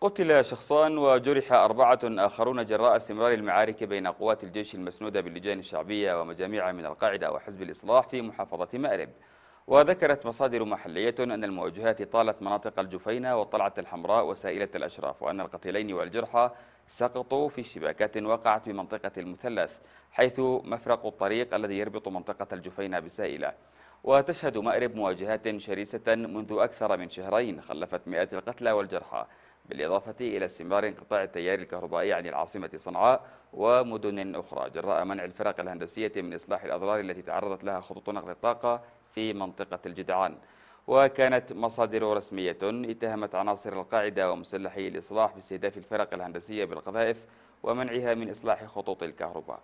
قتل شخصان وجرح أربعة آخرون جراء استمرار المعارك بين قوات الجيش المسنودة باللجان الشعبية ومجاميع من القاعدة وحزب الإصلاح في محافظة مأرب. وذكرت مصادر محلية أن المواجهات طالت مناطق الجفينة والطلعة الحمراء وسائلة الأشراف وأن القتيلين والجرحى سقطوا في اشتباكات وقعت بمنطقة المثلث حيث مفرق الطريق الذي يربط منطقة الجفينة بسائلة. وتشهد مأرب مواجهات شرسة منذ أكثر من شهرين خلفت مئات القتلى والجرحى. بالإضافة إلى استمرار انقطاع التيار الكهربائي عن العاصمة صنعاء ومدن أخرى جراء منع الفرق الهندسية من إصلاح الأضرار التي تعرضت لها خطوط نقل الطاقة في منطقة الجدعان. وكانت مصادر رسمية اتهمت عناصر القاعدة ومسلحي الإصلاح باستهداف الفرق الهندسية بالقذائف ومنعها من إصلاح خطوط الكهرباء.